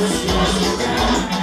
nossa senhora.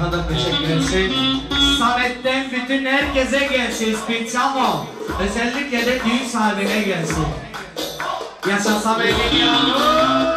kadar peşe gelsin. Samet'ten bütün herkese gelsin Spitzamo. Özellikle de düğün sahibine gelsin. Yaşasam Ege'nin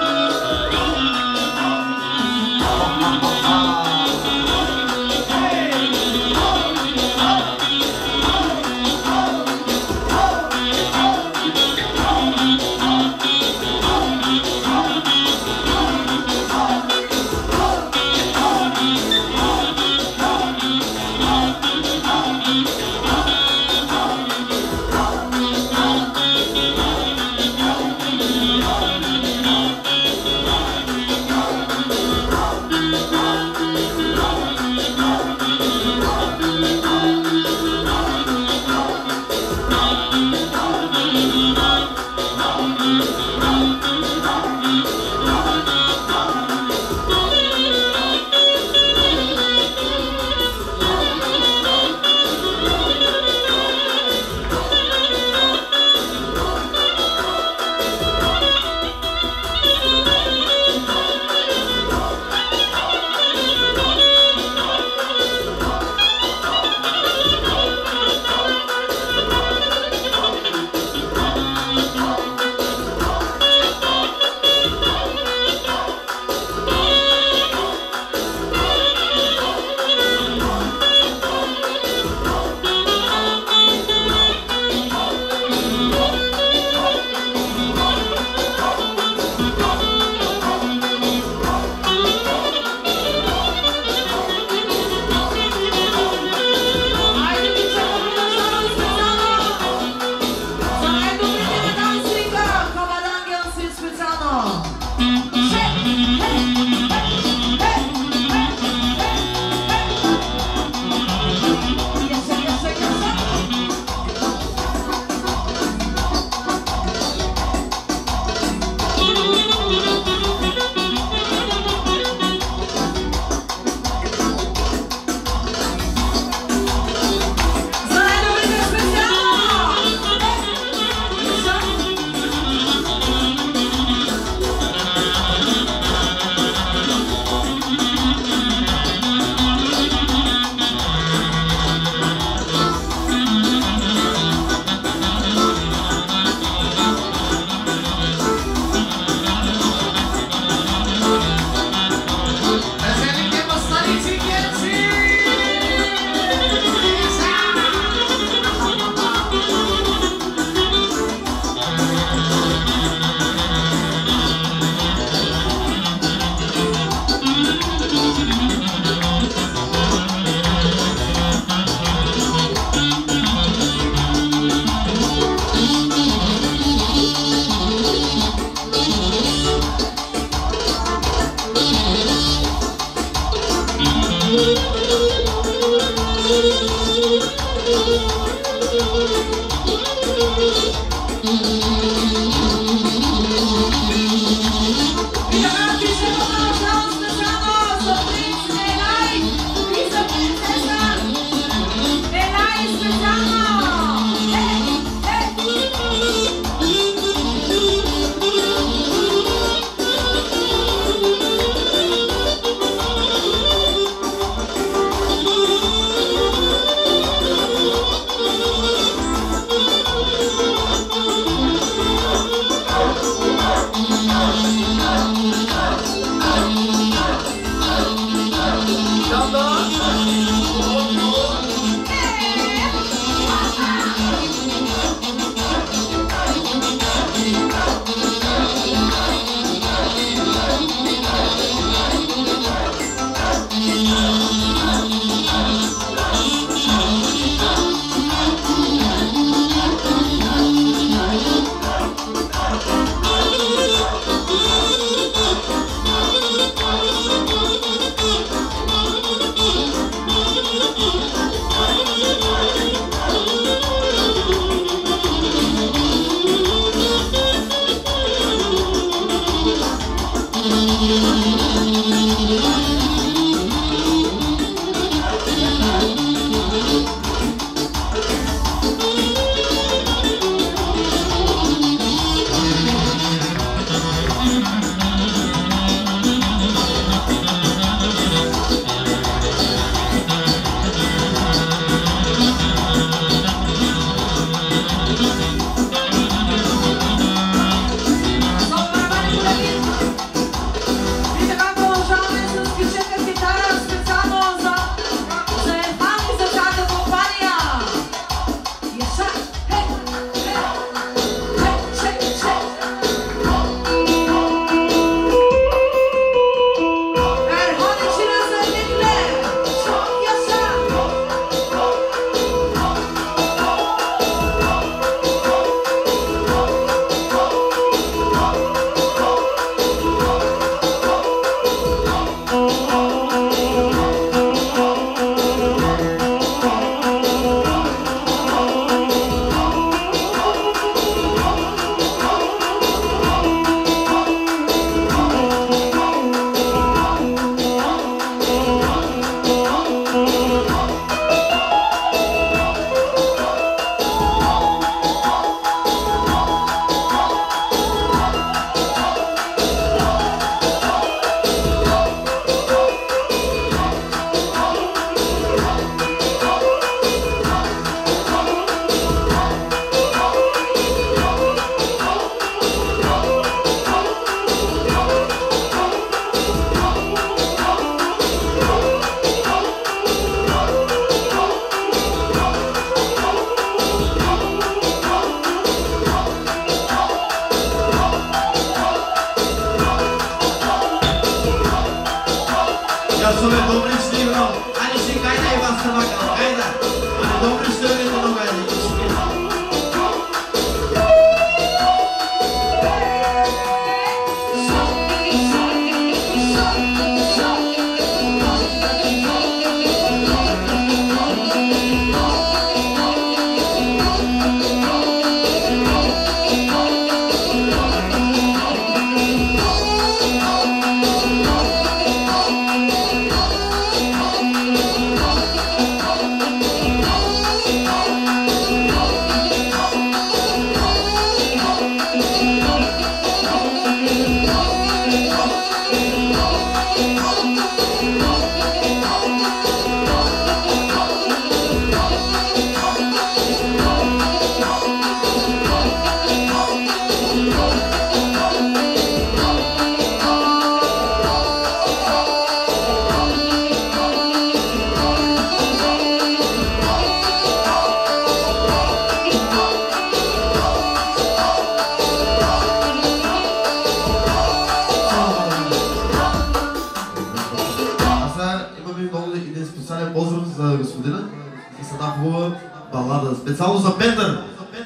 Специално за Петър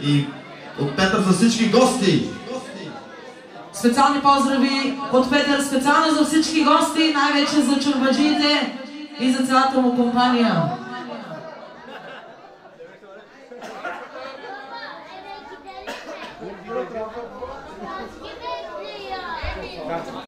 и от Петър за всички гости. Специални поздрави от Петър, специално за всички гости, най-вече за чурбаджиите и за цялата му компания.